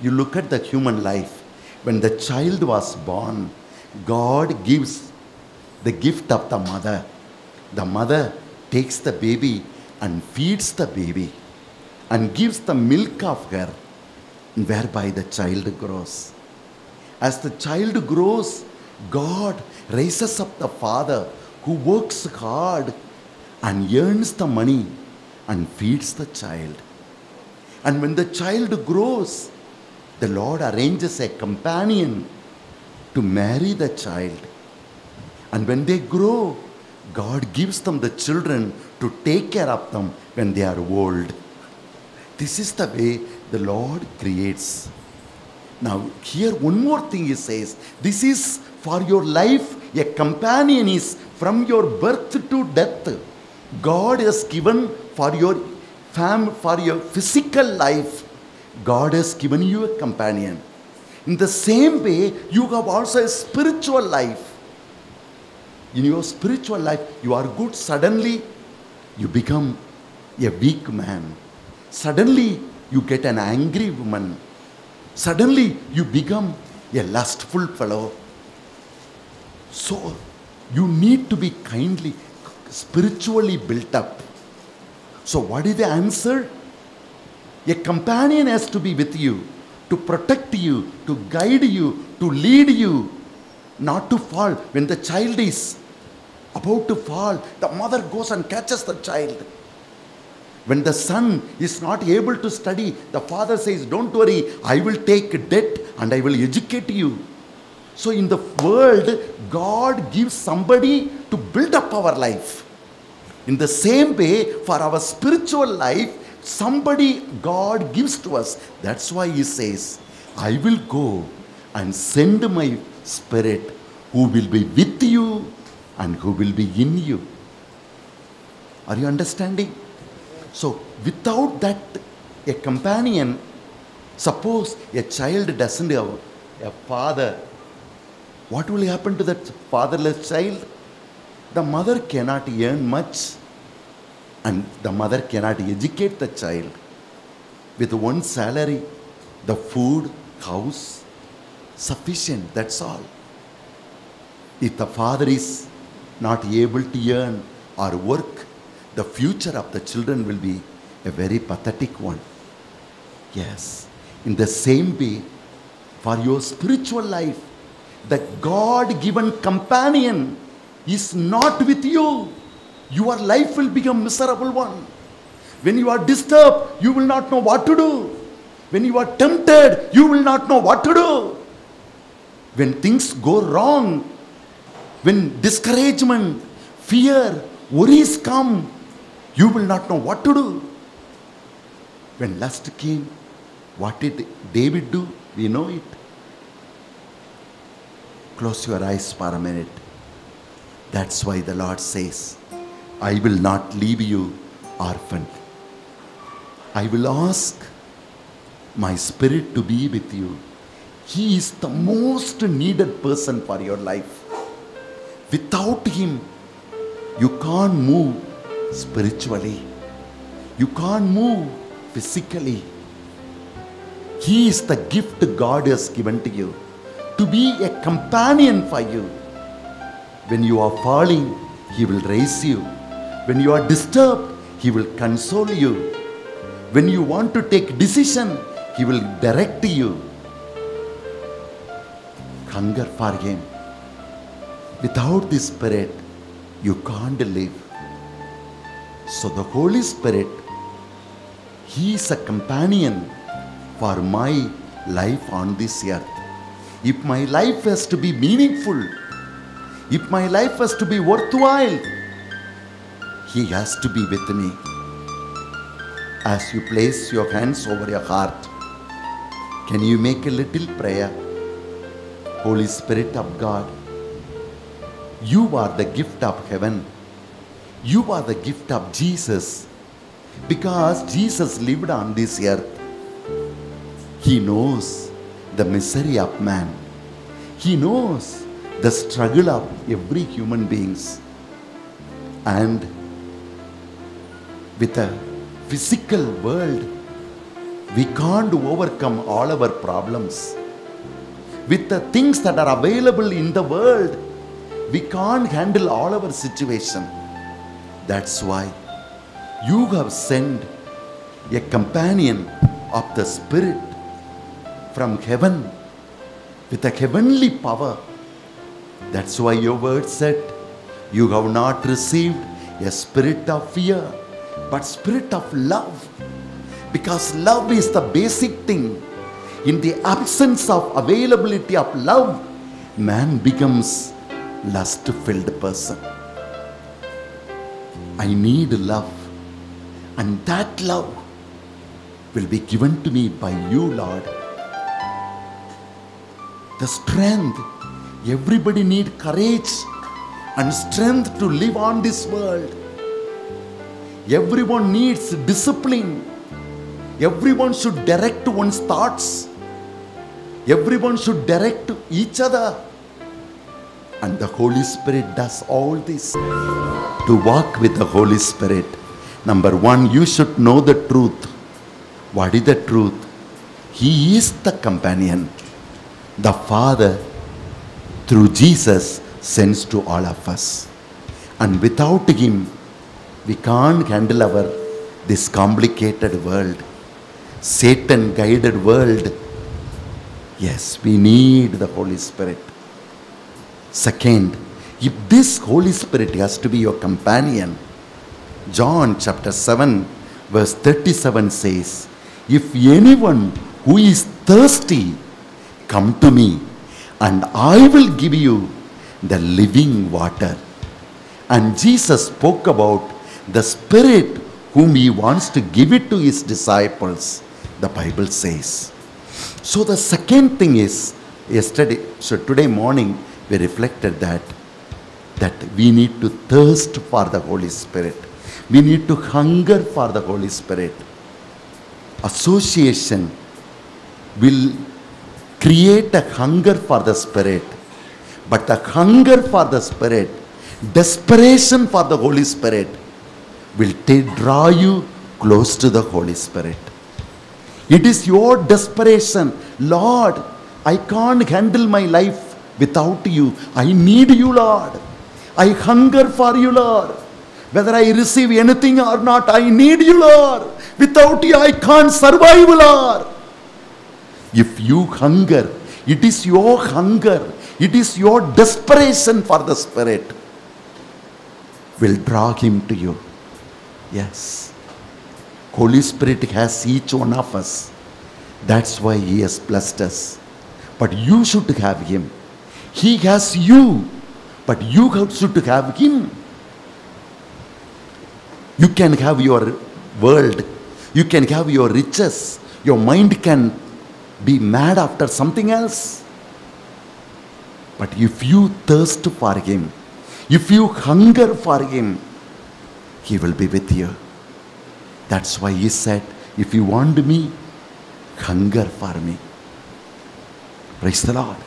You look at the human life. When the child was born, God gives the gift of the mother. The mother takes the baby and feeds the baby and gives the milk of her, whereby the child grows. As the child grows, God raises up the father who works hard and earns the money and feeds the child. And when the child grows, the Lord arranges a companion to marry the child. And when they grow, God gives them the children to take care of them when they are old. This is the way the Lord creates. Now, here one more thing he says this is for your life, a companion is from your birth to death. God has given for your fam for your physical life, God has given you a companion. In the same way, you have also a spiritual life. In your spiritual life, you are good, suddenly you become a weak man. Suddenly, you get an angry woman. Suddenly, you become a lustful fellow. So, you need to be kindly, spiritually built up. So, what is the answer? A companion has to be with you to protect you, to guide you, to lead you, not to fall. When the child is about to fall, the mother goes and catches the child. When the son is not able to study, the father says, Don't worry, I will take debt and I will educate you. So, in the world, God gives somebody to build up our life. In the same way, for our spiritual life, somebody God gives to us. That's why He says, I will go and send my spirit who will be with you and who will be in you. Are you understanding? So, without that, a companion, suppose a child doesn't have a father, what will happen to that fatherless child? The mother cannot earn much and the mother cannot educate the child. With one salary, the food, house, sufficient, that's all. If the father is not able to earn or work, the future of the children will be a very pathetic one. Yes, in the same way, for your spiritual life, the God given companion is not with you. Your life will become miserable one. When you are disturbed, you will not know what to do. When you are tempted, you will not know what to do. When things go wrong, when discouragement, fear, worries come, you will not know what to do. When lust came, what did David do? We know it. Close your eyes for a minute. That's why the Lord says, I will not leave you orphan. I will ask my spirit to be with you. He is the most needed person for your life. Without him, you can't move spiritually. You can't move physically. He is the gift God has given to you to be a companion for you. When you are falling, He will raise you. When you are disturbed, He will console you. When you want to take decision, He will direct you. Hunger for Him. Without the Spirit, you can't live. So the Holy Spirit, He is a companion for my life on this earth. If my life has to be meaningful, if my life has to be worthwhile, He has to be with me. As you place your hands over your heart, can you make a little prayer? Holy Spirit of God, you are the gift of heaven. You are the gift of Jesus. Because Jesus lived on this earth, He knows the misery of man. He knows the struggle of every human beings. And with a physical world, we can't overcome all our problems. With the things that are available in the world, we can't handle all our situation. That's why you have sent a companion of the Spirit from heaven with a heavenly power. That's why your word said, You have not received a spirit of fear, but spirit of love. Because love is the basic thing. In the absence of availability of love, man becomes lust-filled person. I need love. And that love will be given to me by you, Lord. The strength. Everybody need courage and strength to live on this world. Everyone needs discipline. Everyone should direct one's thoughts. Everyone should direct each other. And the Holy Spirit does all this. To walk with the Holy Spirit, number one, you should know the truth. What is the truth? He is the companion. The Father, through Jesus, sends to all of us. And without Him, we can't handle our this complicated world, Satan guided world. Yes, we need the Holy Spirit. Second, if this Holy Spirit has to be your companion, John chapter 7, verse 37 says, If anyone who is thirsty, come to me, and I will give you the living water. And Jesus spoke about the Spirit whom he wants to give it to his disciples, the Bible says. So the second thing is, yesterday, so today morning, we reflected that that we need to thirst for the Holy Spirit. We need to hunger for the Holy Spirit. Association will create a hunger for the Spirit. But the hunger for the Spirit, desperation for the Holy Spirit, will draw you close to the Holy Spirit. It is your desperation. Lord, I can't handle my life without you. I need you, Lord. I hunger for you, Lord. Whether I receive anything or not, I need you, Lord. Without you, I can't survive, Lord. If you hunger, it is your hunger, it is your desperation for the Spirit will draw him to you. Yes. Holy Spirit has each one of us. That's why He has blessed us. But you should have Him. He has you, but you should have Him. You can have your world, you can have your riches, your mind can be mad after something else. But if you thirst for Him, if you hunger for Him, He will be with you. That's why He said, If you want me, hunger for me. Praise the Lord.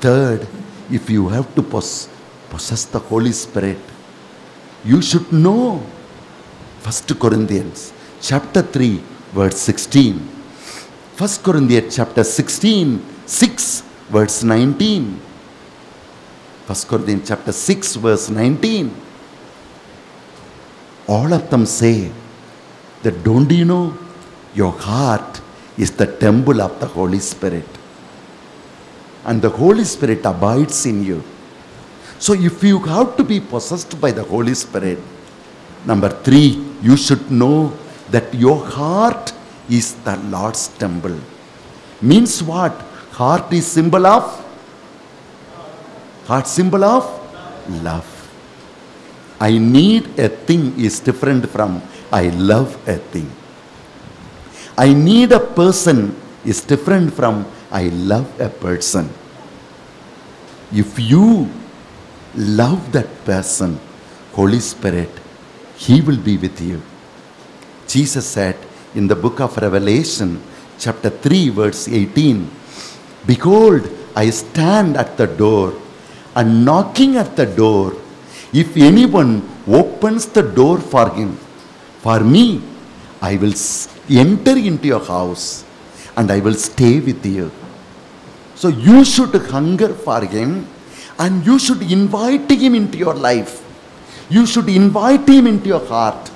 Third, if you have to pos- possess the Holy Spirit, you should know 1 Corinthians chapter 3, verse 16. 1 Corinthians chapter 16, 6, verse 19. 1 Corinthians chapter 6, verse 19. All of them say that don't you know your heart is the temple of the Holy Spirit. And the Holy Spirit abides in you. So if you have to be possessed by the Holy Spirit, number three, you should know that your heart is the Lord's temple. Means what? Heart is symbol of heart symbol of love. I need a thing is different from I love a thing. I need a person is different from I love a person. If you love that person, Holy Spirit, He will be with you. Jesus said in the book of Revelation, chapter 3, verse 18, Behold, I stand at the door and knocking at the door. If anyone opens the door for him, for me, I will enter into your house and I will stay with you. So you should hunger for him and you should invite him into your life. You should invite him into your heart.